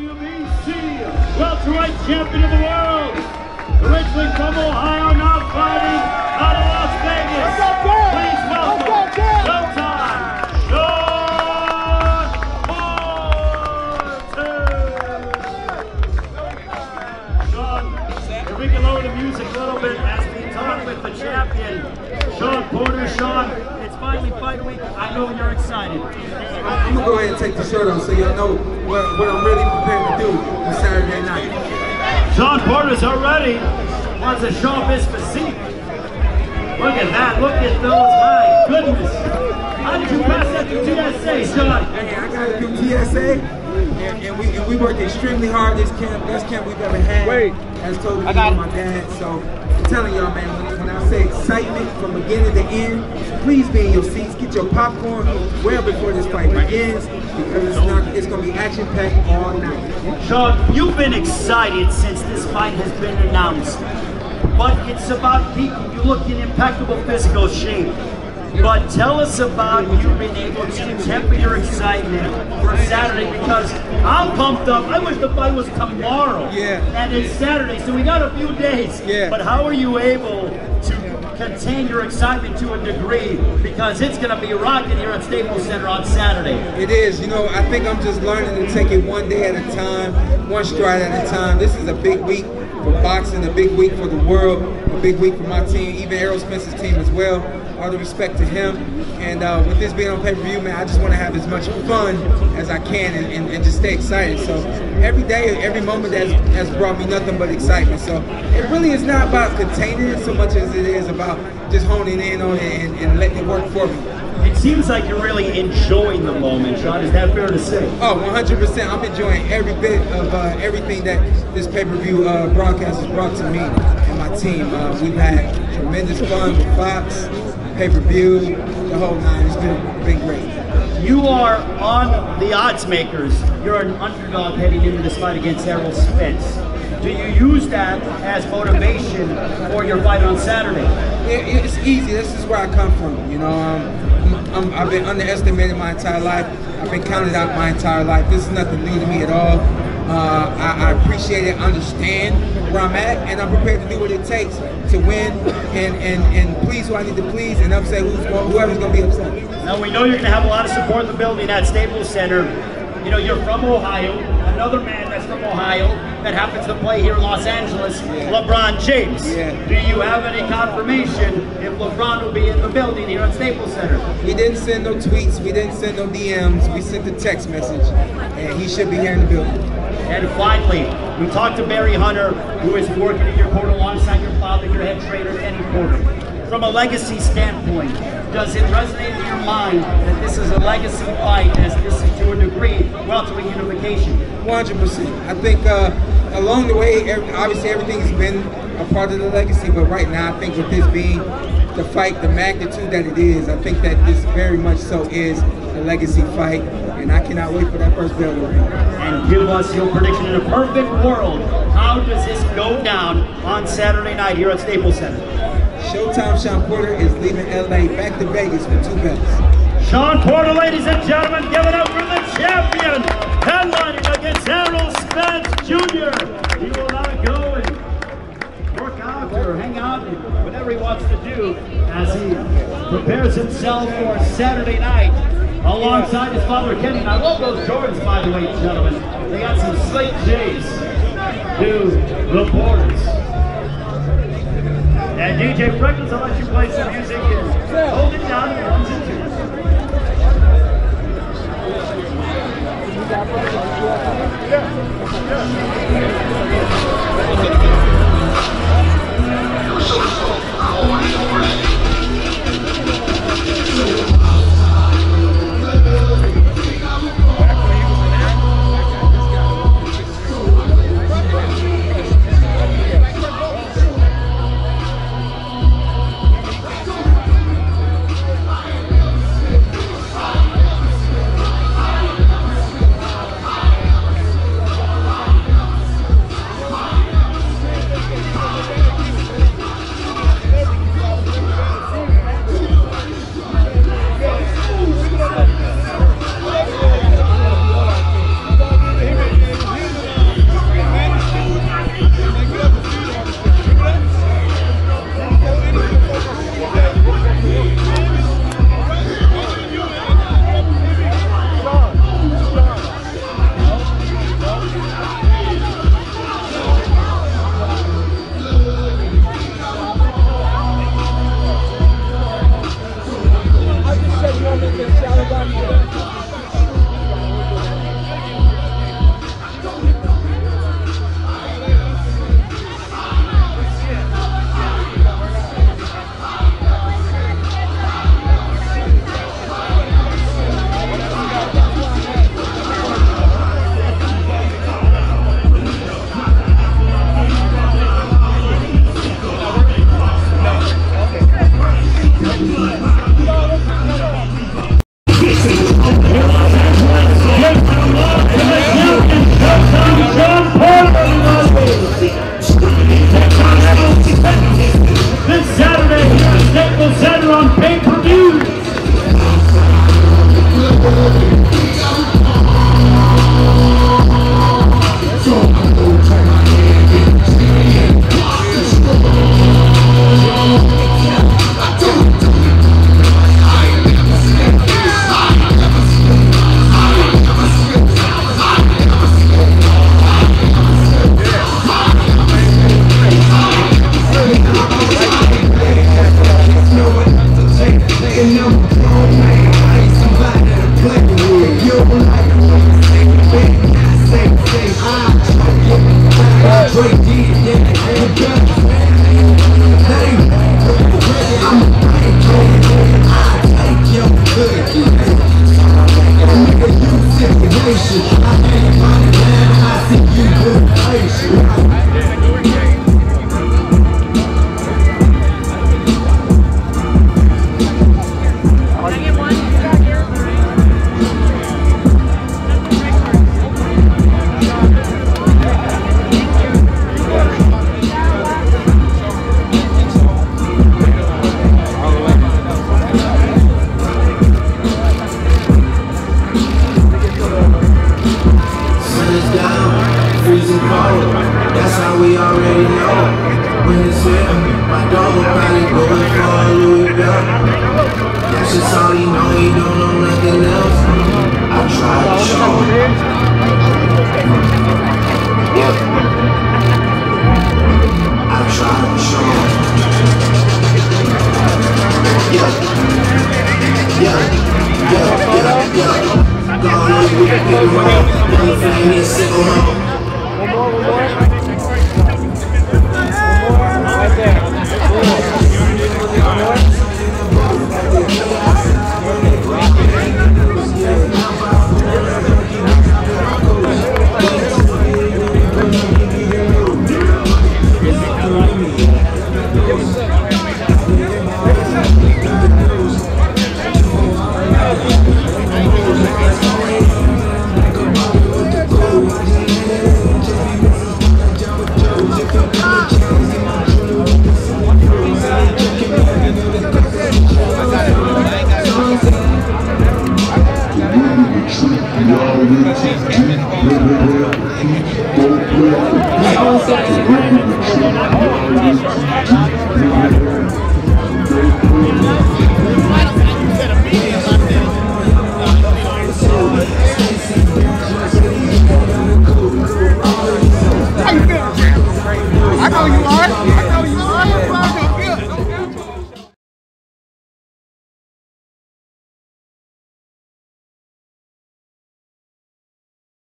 WBC welterweight champion of the world. Originally from Ohio, now fighting out of Las Vegas. Please welcome Showtime, Shawn Porter. Shawn, if we can lower the music a little bit as we talk with the champion, Shawn Porter. Shawn, finally fight week. I know you're excited. I'm gonna go ahead and take the shirt off so y'all know what, what I'm really prepared to do on Saturday night. Shawn Porter's already wants to show off his physique. Look at that, look at those, my goodness. How did you pass that through TSA, Shawn? Hey, I got it through TSA, and, and we and we worked extremely hard this camp, best camp we've ever had. Wait. As told me I got by my dad. So I'm telling y'all, man, excitement from beginning to end, please be in your seats, get your popcorn well before this fight begins, because it's not it's gonna be action packed all night. Shawn, you've been excited since this fight has been announced. But it's about peaking. You look in impeccable physical shape. But tell us about you being able to temper your excitement for Saturday because I'm pumped up. I wish the fight was tomorrow. Yeah. And it's Saturday, so we got a few days. Yeah. But how are you able to contain your excitement to a degree because it's going to be rocking here at Staples Center on Saturday? It is. You know, I think I'm just learning to take it one day at a time, one stride at a time. This is a big week for boxing, a big week for the world, a big week for my team, even Errol Spence's team as well. All the respect to him. And uh, with this being on pay-per-view, man, I just want to have as much fun as I can and, and, and just stay excited. So every day, every moment has, has brought me nothing but excitement. So it really is not about containing it so much as it is about just honing in on it and, and letting it work for me. It seems like you're really enjoying the moment, Shawn. Is that fair to say? Oh, 100%. I'm enjoying every bit of uh, everything that this pay-per-view uh, broadcast has brought to me and my team. Uh, we've had tremendous fun with Fox, pay-per-view, the whole nine. It's been, been great. You are on the odds makers. You're an underdog heading into this fight against Errol Spence. Do you use that as motivation for your fight on Saturday? It, it's easy. This is where I come from. You know, um, I'm, I've been underestimated my entire life. I've been counted out my entire life. This is nothing new to me at all. Uh, I, I, appreciate it, understand where I'm at, and I'm prepared to do what it takes to win and, and, and please who I need to please and upset who's whoever's going to be upset. Now we know you're going to have a lot of support in the building at Staples Center. You know, you're from Ohio. Another man that's from Ohio that happens to play here in Los Angeles, yeah. LeBron James. Yeah. Do you have any confirmation if LeBron will be in the building here at Staples Center? He didn't send no tweets. We didn't send no DMs. We sent a text message, and he should be here in the building. And finally, we talked to Barry Hunter, who is working in your corner alongside your father, your head trainer, Kenny Porter. From a legacy standpoint, does it resonate in your mind that this is a legacy fight as this is to a degree welterweight unification? 100%. I think uh, along the way, obviously everything's been a part of the legacy, but right now I think with this being the fight, the magnitude that it is, I think that this very much so is a legacy fight, and I cannot wait for that first bell to ring. And give us your prediction in a perfect world. How does this go down on Saturday night here at Staples Center? Showtime Shawn Porter is leaving LA back to Vegas for two belts. Shawn Porter, ladies and gentlemen, give it up for the champion, headlining against for Saturday night alongside his father Kenny. And I love those Jordans, by the way, gentlemen. They got some slate J's to the borders. And DJ Freckles, I'll let you play some music and hold it down in ones and twos. Yeah. Yeah. you freezing cold. That's how we already know. When it's here, my dog probably go in for a Louis belt. That's just all he know, he don't know nothing else. I tried to show him. Yeah. I know you